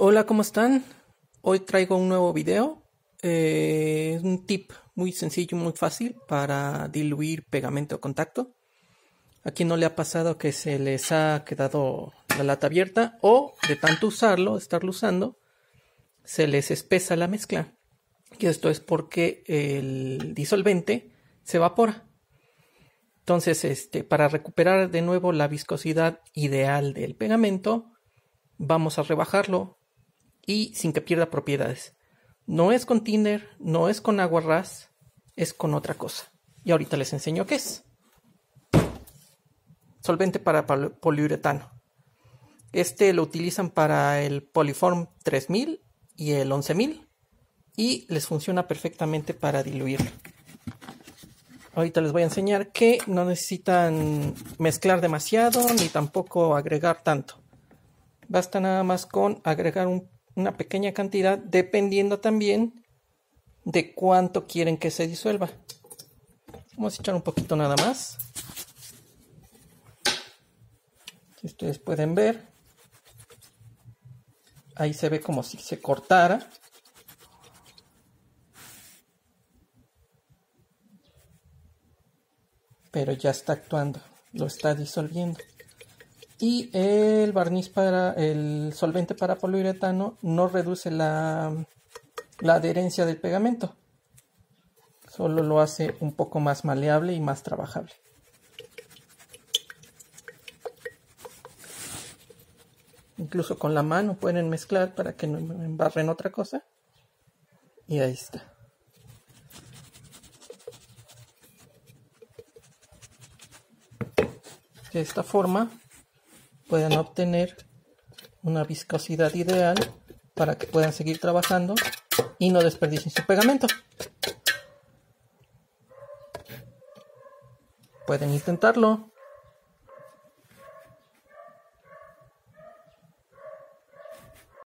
Hola, ¿cómo están? Hoy traigo un nuevo video. Eh, un tip muy sencillo, muy fácil para diluir pegamento de contacto. Aquí no le ha pasado que se les ha quedado la lata abierta o de tanto usarlo, estarlo usando, se les espesa la mezcla. Y esto es porque el disolvente se evapora. Entonces, este, para recuperar de nuevo la viscosidad ideal del pegamento, vamos a rebajarlo y sin que pierda propiedades. No es con Tinder, no es con agua ras, es con otra cosa. Y ahorita les enseño qué es. Solvente para poliuretano. Este lo utilizan para el Polyform 3000 y el 11000 y les funciona perfectamente para diluir. Ahorita les voy a enseñar que no necesitan mezclar demasiado ni tampoco agregar tanto. Basta nada más con agregar un una pequeña cantidad dependiendo también de cuánto quieren que se disuelva. Vamos a echar un poquito nada más. Si ustedes pueden ver, ahí se ve como si se cortara. Pero ya está actuando, lo está disolviendo y el barniz para el solvente para poliuretano no reduce la, la adherencia del pegamento. Solo lo hace un poco más maleable y más trabajable. Incluso con la mano pueden mezclar para que no embarren otra cosa. Y ahí está. De esta forma puedan obtener una viscosidad ideal para que puedan seguir trabajando y no desperdicien su pegamento. Pueden intentarlo.